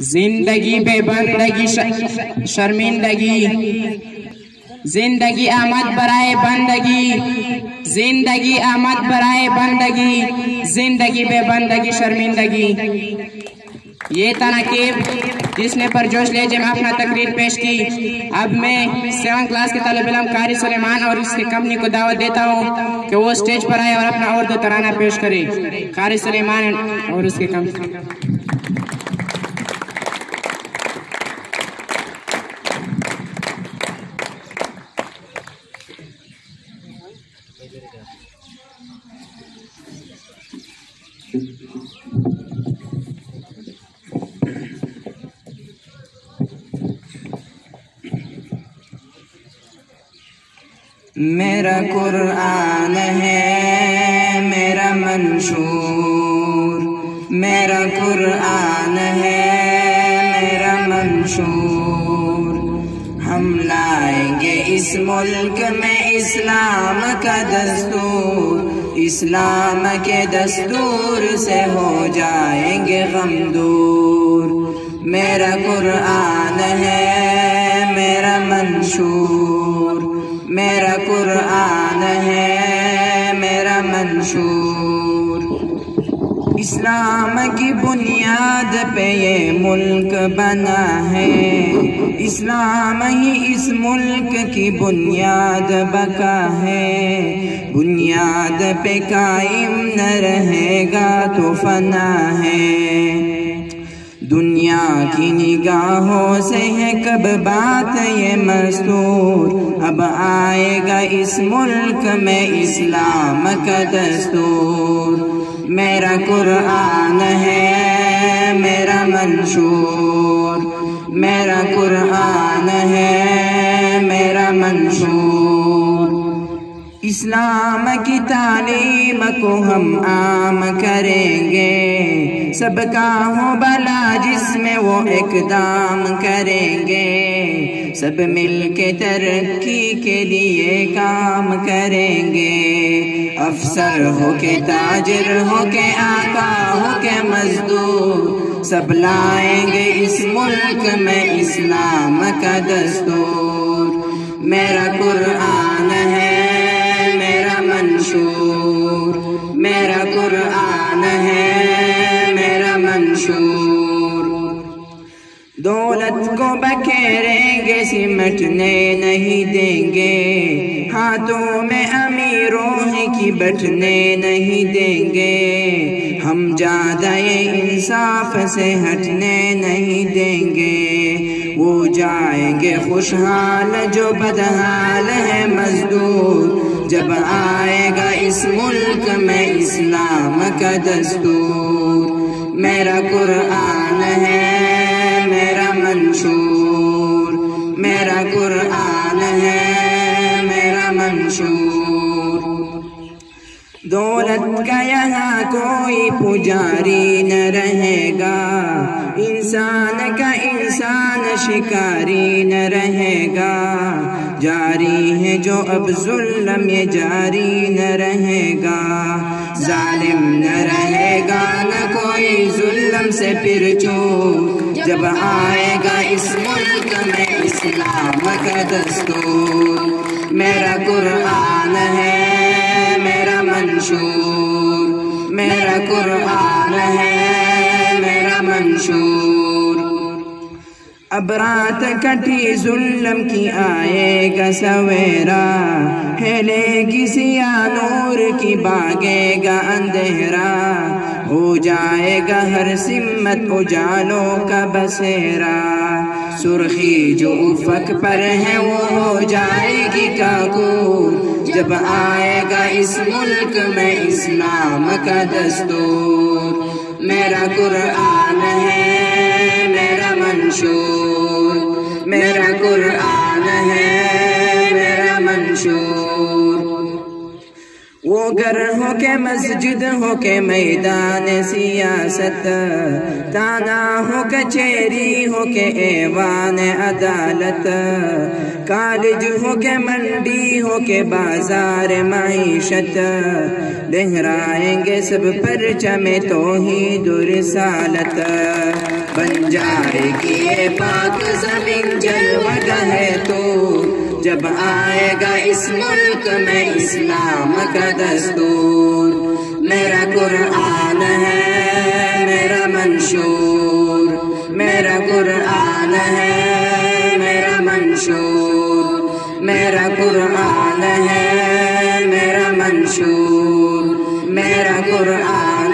ज़िंदगी बेबंदगी शर्मिंदगी। ज़िंदगी आमद बराए बंदगी। ज़िंदगी आमद बराए बंदगी। ज़िंदगी बेबंदगी शर्मिंदगी। ये तनाकीब जिसने पर जोश ले जब अपना तकरीर पेश की। अब मैं सेवन क्लास के तलब इलम कारी सुलेमान और इसकी कंपनी को दावत देता हूँ कि वो स्टेज पर आए और अपना उर्दू तराना पेश करे। कारी सुलेमान और उसके कंपनी। मेरा कुरान है, मेरा मंशूर। मेरा कुरान है, मेरा मंशूर। हम लाएँगे इस मुल्क में इस्लाम का दस्तूर। इस्लाम के दस्तूर से हो जाएँगे गम दूर मेरा कुरान है, मेरा मंशूर। मेरा कुरान है, मेरा मंशूर। इस्लाम की बुनियाद पे ये मुल्क बना है। इस्लाम ही इस मुल्क की बुनियाद बका है। बुनियाद पे कायम न रहेगा तो फना है। दुनिया की निगाहों से है कब बात ये मस्तूर। अब आएगा इस मुल्क में इस्लाम का दस्तूर। मेरा कुरान है, मेरा मंशूर। मेरा कुरान है, मेरा मंशूर। इस्लाम की तालीम को हम आम करेंगे, सबका हो भला जिसमें वो इकदाम करेंगे। सब मिल के तरक्की के लिए काम करेंगे। अफसर हो के ताजिर हो के आका हो के मजदूर सब लाएँगे इस मुल्क में इस्लाम का दस्तूर। मेरा कुरान है, मेरा मंशूर। मेरा कुरान दौलत को बखेरेंगे, सिमटने नहीं देंगे। हाथों में अमीरों की बटने नहीं देंगे। हम ज़्यादा इंसाफ से हटने नहीं देंगे। वो जाएँगे खुशहाल, जो बदहाल है मजदूर। जब आएगा इस मुल्क में इस्लाम का दस्तूर। मेरा कुरान है मंशूर। मेरा कुरान है, मेरा मंशूर। दौलत का यहाँ कोई पुजारी न रहेगा। इंसान का इंसान शिकारी न रहेगा। जारी है जो अब जुल्म, ये जारी न रहेगा। जालिम न रहेगा, न कोई जुल्म से फिर चूक जब आएगा इस मुल्क में इस्लाम का। दस्तूर मेरा कुरान है, मेरा मंशूर। मेरा कुरान है, मेरा मंशूर। अब रात कटी जुल्म की आएगा सवेरा हेले किसी नूर की बागेगा अंधेरा। हो जाएगा हर सिमत उजालों का बसेरा। सुर्खी जो उफक पर है वो हो जाएगी काकूर जब आएगा इस मुल्क में इस्लाम का दस्तूर। मेरा कुरान है। घर हो के मस्जिद हो के मैदान सियासत। ताना हो कचेरी हो के ऐवान अदालत। कॉलेज हो के मंडी हो के बाज़ार माईशत लहराएँगे सब परचमे तो ही दुरसालत। बन जाएगी पाक ज़मीन जलवा है तो जब आएगा इस मुल्क में इस्लाम का दस्तूर। मेरा कुरान है, मेरा मंशूर। मेरा कुरान है, मेरा मंशूर। मेरा कुरान है, मेरा मंशूर। मेरा कुरान